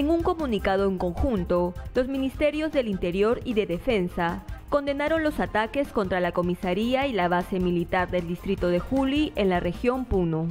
En un comunicado en conjunto, los ministerios del Interior y de Defensa condenaron los ataques contra la comisaría y la base militar del distrito de Juli en la región Puno.